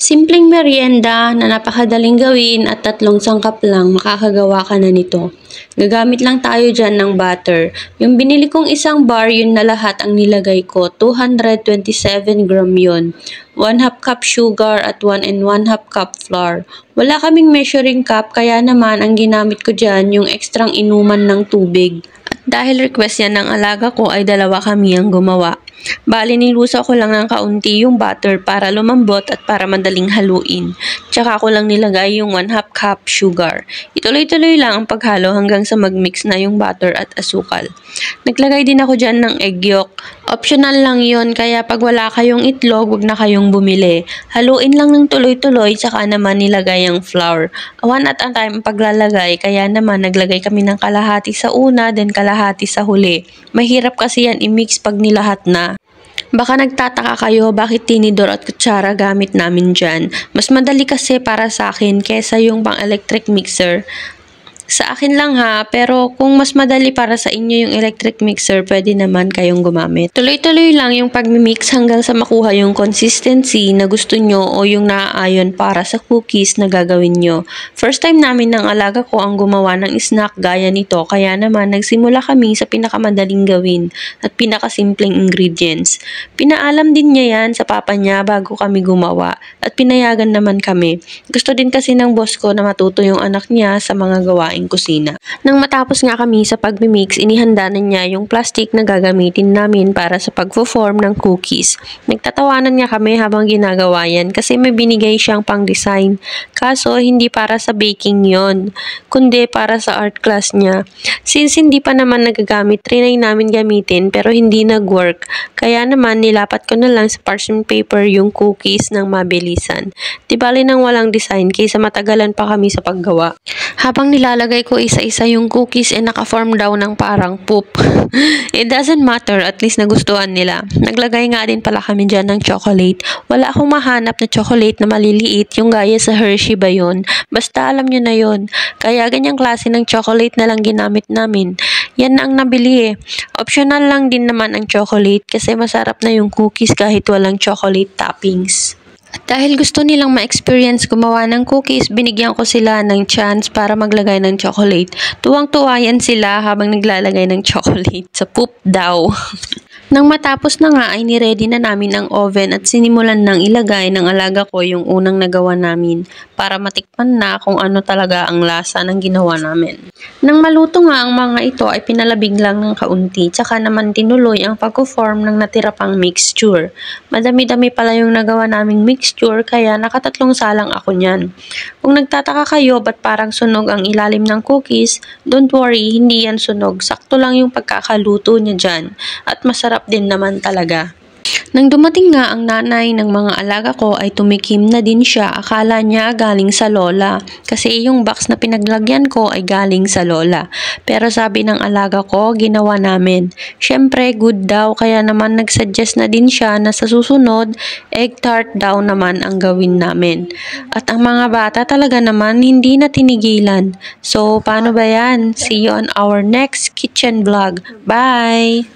Simpleng merienda na napakadaling gawin at tatlong sangkap lang makakagawa ka na nito. Gagamit lang tayo dyan ng butter. Yung binili kong isang bar, yun na lahat ang nilagay ko. 227 gram yun. 1 half cup sugar at 1 and 1 half cup flour. Wala kaming measuring cup kaya naman ang ginamit ko dyan yung ekstrang inuman ng tubig. At dahil request yan ng alaga ko ay dalawa kami ang gumawa. Bali, nilusaw ko lang ng kaunti yung butter para lumambot at para madaling haluin. Tsaka ko lang nilagay yung 1 half cup sugar. Ituloy-tuloy lang ang paghalo hanggang sa magmix na yung butter at asukal. Naglagay din ako dyan ng egg yolk. Optional lang yon kaya pag wala kayong itlog, wag na kayong bumili. Haluin lang ng tuloy-tuloy, tsaka naman nilagay ang flour. One at a time paglalagay, kaya naman naglagay kami ng kalahati sa una, then kalahati sa huli. Mahirap kasi yan i-mix pag nilahat na. Baka nagtataka kayo bakit tinidor at kutsara gamit namin dyan. Mas madali kasi para sa akin kesa yung pang electric mixer. Sa akin lang ha, pero kung mas madali para sa inyo yung electric mixer, pwede naman kayong gumamit. Tuloy-tuloy lang yung pagmimix hanggang sa makuha yung consistency na gusto nyo o yung naaayon para sa cookies na gagawin nyo. First time namin ng alaga ko ang gumawa ng snack gaya nito, kaya naman nagsimula kami sa pinakamadaling gawin at pinakasimpleng ingredients. Pinaalam din niya yan sa papa niya bago kami gumawa at pinayagan naman kami. Gusto din kasi ng boss ko na matuto yung anak niya sa mga gawain gawaing kusina. Nang matapos nga kami sa pagmimix, inihanda na niya yung plastic na gagamitin namin para sa pagfo-form ng cookies. Nagtatawanan nga kami habang ginagawa yan kasi may binigay siyang pang-design. Kaso, hindi para sa baking yon kundi para sa art class niya. Since hindi pa naman nagagamit, trinay namin gamitin pero hindi nag-work. Kaya naman, nilapat ko na lang sa parchment paper yung cookies ng mabilisan. Di bali nang walang design kaysa matagalan pa kami sa paggawa. Habang nilalagay ko isa-isa yung cookies eh naka-form daw ng parang poop. It doesn't matter, at least nagustuhan nila. Naglagay nga din pala kami dyan ng chocolate. Wala akong mahanap na chocolate na maliliit, yung gaya sa Hershey ba yun? Basta alam nyo na yun. Kaya ganyang klase ng chocolate na lang ginamit namin. Yan na ang nabili eh. Optional lang din naman ang chocolate kasi masarap na yung cookies kahit walang chocolate toppings. At dahil gusto nilang ma-experience gumawa ng cookies, binigyan ko sila ng chance para maglagay ng chocolate. Tuwang-tuwa yan sila habang naglalagay ng chocolate sa poop daw. Nang matapos na nga ay niready na namin ang oven at sinimulan nang ilagay ng alaga ko yung unang nagawa namin para matikman na kung ano talaga ang lasa ng ginawa namin. Nang maluto nga ang mga ito ay pinalabig lang ng kaunti tsaka naman tinuloy ang pag-form ng natira pang mixture. Madami-dami pala yung nagawa naming mixture kaya nakatatlong salang ako niyan. Kung nagtataka kayo ba't parang sunog ang ilalim ng cookies, don't worry, hindi yan sunog. Sakto lang yung pagkakaluto niya dyan at masarap sarap din naman talaga. Nang dumating nga ang nanay ng mga alaga ko ay tumikim na din siya. Akala niya galing sa lola. Kasi yung box na pinaglagyan ko ay galing sa lola. Pero sabi ng alaga ko, ginawa namin. Siyempre, good daw. Kaya naman nagsuggest na din siya na sa susunod, egg tart daw naman ang gawin namin. At ang mga bata talaga naman hindi na tinigilan. So, paano ba yan? See you on our next kitchen vlog. Bye!